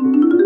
you